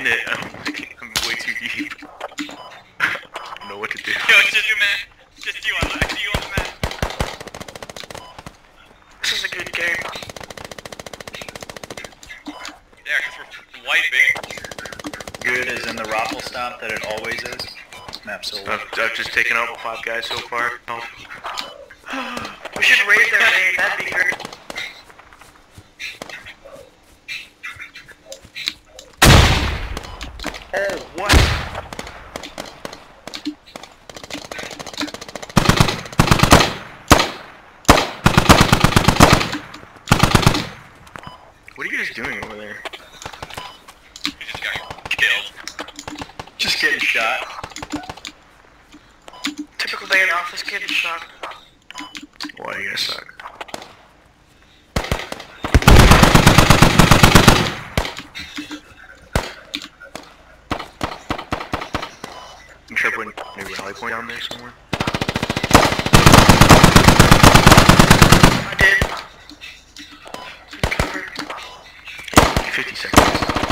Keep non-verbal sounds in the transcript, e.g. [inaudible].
I'm in it. I'm, I'm way too deep. I don't know what to do. Yo, it's just you, man. It's just you. I see you on the map. This is a good game. Yeah, because we're white, big. Good as in the raffle stop that it always is. Map so I've, I've just taken out five guys so far. Oh. [gasps] [laughs] What are you guys doing over there? You just got killed. Just getting shot. Typical day in office, getting shot. Why are you guys suck? You should put a new rally point down there somewhere. 50 seconds.